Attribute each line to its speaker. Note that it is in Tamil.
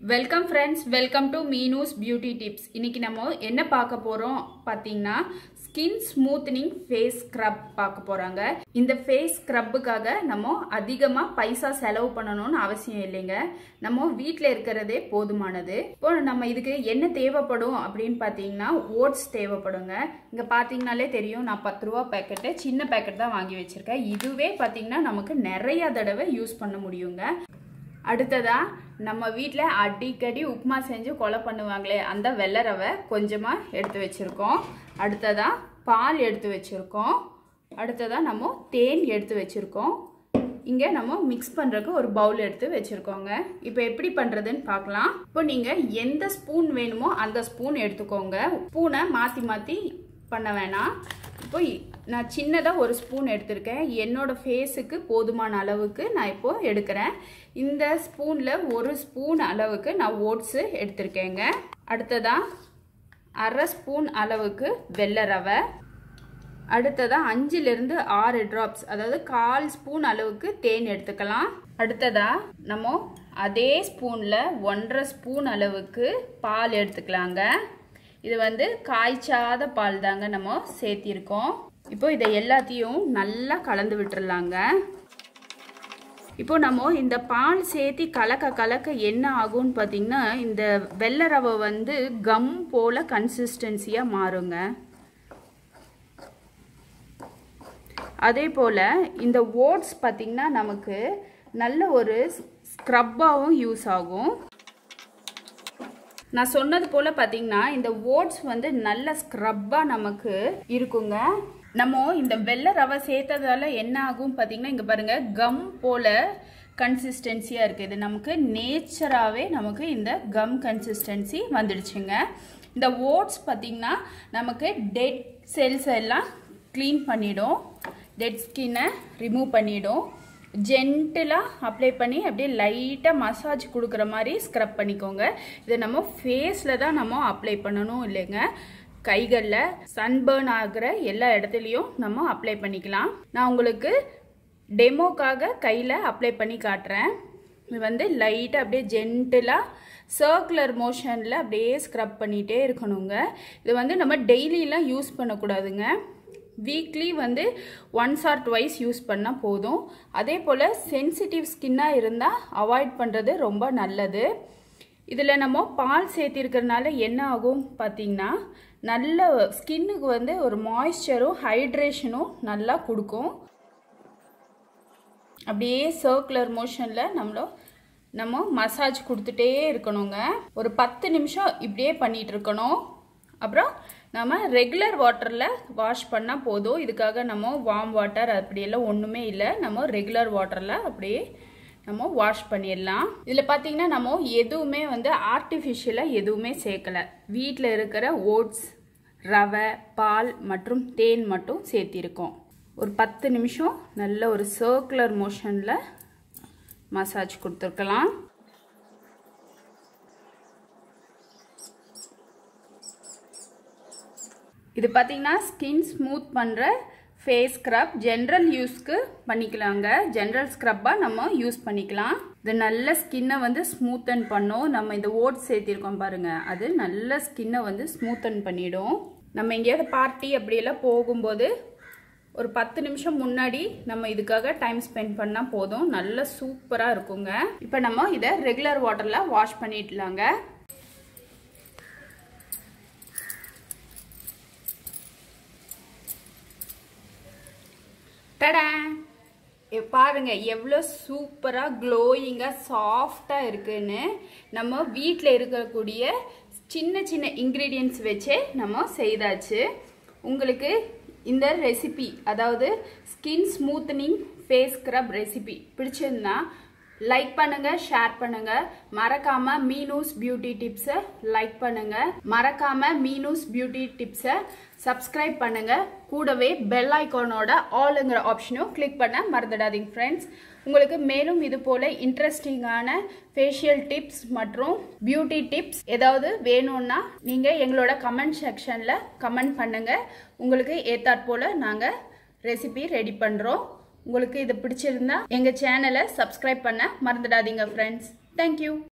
Speaker 1: Welcome friends welcome to Meenu's beauty tips இன்னைக்கு நம்ம என்ன பார்க்க போறோம் பார்த்தீங்கன்னா ஸ்கின் ஸ்மூத்னிங் ஃபேஸ் ஸ்க்ரப் பார்க்க போறாங்க. இந்த ஃபேஸ் ஸ்க்ரப்புக்காக நம்ம அதிகமாக பைசா செலவு பண்ணணும்னு அவசியம் இல்லைங்க. நம்ம வீட்டில் இருக்கிறதே போதுமானது. இப்போ நம்ம இதுக்கு என்ன தேவைப்படும் அப்படின்னு பார்த்தீங்கன்னா ஓட்ஸ் தேவைப்படுங்க. இங்கே பார்த்தீங்கனாலே தெரியும் நான் பத்து ரூபா பேக்கெட்டு சின்ன பேக்கெட் தான் வாங்கி வச்சிருக்கேன். இதுவே பார்த்தீங்கன்னா நமக்கு நிறைய தடவை யூஸ் பண்ண முடியுங்க. அடுத்ததா நம்ம வீட்டில் அடிக்கடி உப்புமா செஞ்சு கொலை பண்ணுவாங்களே அந்த வெள்ளை ரவை கொஞ்சமாக எடுத்து வச்சுருக்கோம். அடுத்ததாக பால் எடுத்து வச்சுருக்கோம். அடுத்ததாக நம்ம தேன் எடுத்து வச்சுருக்கோம். இங்கே நம்ம மிக்ஸ் பண்ணுறதுக்கு ஒரு பவுல் எடுத்து வச்சுருக்கோங்க. இப்போ எப்படி பண்ணுறதுன்னு பார்க்கலாம். இப்போ நீங்கள் எந்த ஸ்பூன் வேணுமோ அந்த ஸ்பூன் எடுத்துக்கோங்க. ஸ்பூனை மாற்றி மாற்றி பண்ண வேணாம். இப்போ நான் சின்னதாக ஒரு ஸ்பூன் எடுத்திருக்கேன். என்னோடய ஃபேஸுக்கு போதுமான அளவுக்கு நான் இப்போது எடுக்கிறேன். இந்த ஸ்பூனில் ஒரு ஸ்பூன் அளவுக்கு நான் ஓட்ஸு எடுத்திருக்கேங்க. அடுத்ததாக அரை ஸ்பூன் அளவுக்கு வெள்ளை ரவை. அடுத்ததாக அஞ்சுலேருந்து ஆறு ட்ராப்ஸ் அதாவது கால் ஸ்பூன் அளவுக்கு தேன் எடுத்துக்கலாம். அடுத்ததாக நம்ம அதே ஸ்பூனில் ஒன்றரை ஸ்பூன் அளவுக்கு பால் எடுத்துக்கலாங்க. இது வந்து காய்ச்சாத பால் தாங்க நம்ம சேர்த்திருக்கோம். இப்போ இதை எல்லாத்தையும் நல்லா கலந்து விட்டுறலாங்க. இப்போ நம்ம இந்த பால் சேர்த்தி கலக்க கலக்க என்ன ஆகும்னு பார்த்தீங்கன்னா இந்த வெள்ளை ரவை வந்து கம் போல கன்சிஸ்டன்சியாக மாறுங்க. அதே போல் இந்த ஓட்ஸ் பார்த்திங்கன்னா நமக்கு நல்ல ஒரு ஸ்க்ரப்பாகவும் யூஸ் ஆகும். நான் சொன்னது போல் பார்த்தீங்கன்னா இந்த ஓட்ஸ் வந்து நல்ல ஸ்க்ரப்பாக நமக்கு இருக்குங்க. நம்ம இந்த வெள்ளை ரவை சேர்த்ததால என்ன ஆகும் பார்த்தீங்கன்னா இங்கே பாருங்கள் கம் போல் கன்சிஸ்டன்சியாக இருக்குது இது நமக்கு நேச்சராகவே நமக்கு இந்த கம் கன்சிஸ்டன்சி வந்துடுச்சுங்க. இந்த ஓட்ஸ் பார்த்திங்கன்னா நமக்கு டெட் செல்ஸ் எல்லாம் க்ளீன் பண்ணிடும். டெட் ஸ்கின்னை ரிமூவ் பண்ணிடும். ஜென்டிலாக அப்ளை பண்ணி அப்படியே லைட்டாக மசாஜ் கொடுக்குற மாதிரி ஸ்க்ரப் பண்ணிக்கோங்க. இதை நம்ம ஃபேஸில் தான் நம்ம அப்ளை பண்ணணும் இல்லைங்க. கைகளில் சன்பர்ன் ஆகிற எல்லா இடத்துலையும் நம்ம அப்ளை பண்ணிக்கலாம். நான் உங்களுக்கு டெமோக்காக கையில் அப்ளை பண்ணி காட்டுறேன். இது வந்து லைட்டாக அப்படியே ஜென்டிலாக சர்க்குலர் மோஷனில் அப்படியே ஸ்க்ரப் பண்ணிகிட்டே இருக்கணுங்க. இது வந்து நம்ம டெய்லியெலாம் யூஸ் பண்ணக்கூடாதுங்க. வீக்லி வந்து ஒன்ஸ் ஆர் ட்வைஸ் யூஸ் பண்ணால் போதும். அதே போல் சென்சிட்டிவ் ஸ்கின்னாக இருந்தால் அவாய்ட் பண்ணுறது ரொம்ப நல்லது. இதில் நம்ம பால் சேர்த்திருக்கிறதுனால என்ன ஆகும் பார்த்தீங்கன்னா நல்ல ஸ்கின்னுக்கு வந்து ஒரு மாய்ஸ்சரும் ஹைட்ரேஷனும் நல்லா கொடுக்கும். அப்படியே சர்க்குலர் மோஷனில் நம்மளோ நம்ம மசாஜ் கொடுத்துட்டே இருக்கணுங்க. ஒரு பத்து நிமிஷம் இப்படியே பண்ணிகிட்டு இருக்கணும். அப்புறம் நம்ம ரெகுலர் வாட்டரில் வாஷ் பண்ணால் போதும். இதுக்காக நம்ம வார்ம் வாட்டர் அப்படியெல்லாம் ஒன்றுமே இல்லை. நம்ம ரெகுலர் வாட்டரில் அப்படியே நம்ம வாஷ் பண்ணிடலாம். இதில் பார்த்தீங்கன்னா நம்ம எதுவுமே வந்து ஆர்டிஃபிஷியலாக எதுவுமே சேர்க்கலை. வீட்டில் இருக்கிற ஓட்ஸ் ரவை பால் மற்றும் தேன் மட்டும் சேர்த்திருக்கோம். ஒரு பத்து நிமிஷம் நல்ல ஒரு சர்க்குலர் மோஷனில் மசாஜ் கொடுத்துருக்கலாம். இது பார்த்தீங்கன்னா ஸ்கின் ஸ்மூத் பண்ணுற ஃபேஸ் ஸ்க்ரப் ஜென்ரல் யூஸ்க்கு பண்ணிக்கலாங்க. ஜென்ரல் ஸ்க்ரப்பாக நம்ம யூஸ் பண்ணிக்கலாம். இது நல்ல ஸ்கின்னை வந்து ஸ்மூத்தன் பண்ணும். நம்ம இந்த ஓட்ஸ் சேர்த்திருக்கோம் பாருங்கள் அது நல்ல ஸ்கின்னை வந்து ஸ்மூத்தன் பண்ணிடும். நம்ம எங்கேயாவது பார்ட்டி அப்படியெல்லாம் போகும்போது ஒரு பத்து நிமிஷம் முன்னாடி நம்ம இதுக்காக டைம் ஸ்பெண்ட் பண்ணால் போதும். நல்ல சூப்பராக இருக்குங்க. இப்போ நம்ம இதை ரெகுலர் வாட்டரில் வாஷ் பண்ணிடலாங்க. டடா பாருங்க எவ்வளோ சூப்பராக க்ளோயிங்காக சாஃப்டாக இருக்குன்னு நம்ம வீட்டில் இருக்கக்கூடிய சின்ன சின்ன இன்க்ரீடியன்ஸ் வச்சே நம்ம செய்தாச்சு. உங்களுக்கு இந்த ரெசிபி அதாவது skin smoothening face scrub recipe பிடிச்சிருந்தா லைக் பண்ணுங்க ஷேர் பண்ணுங்க. மறக்காம மீனூஸ் பியூட்டி டிப்ஸை லைக் பண்ணுங்க. மறக்காம மீனூஸ் பியூட்டி டிப்ஸை சப்ஸ்கிரைப் பண்ணுங்க. கூடவே பெல் ஐக்கானோட ஆளுங்கிற ஆப்ஷனும் கிளிக் பண்ண மறந்துடாதீங்க ஃப்ரெண்ட்ஸ் உங்களுக்கு மேலும் இது போல இன்ட்ரெஸ்டிங்கான ஃபேஷியல் டிப்ஸ் மற்றும் பியூட்டி டிப்ஸ் ஏதாவது வேணும்னா நீங்க எங்களோட கமெண்ட் செக்ஷன்ல கமெண்ட் பண்ணுங்க. உங்களுக்கு ஏத்தாற் போல நாங்க ரெசிபி ரெடி பண்றோம். உங்களுக்கு இது பிடிச்சிருந்தா எங்க சேனலை சப்ஸ்கிரைப் பண்ண மறந்துடாதீங்க ஃப்ரெண்ட்ஸ் தேங்க்யூ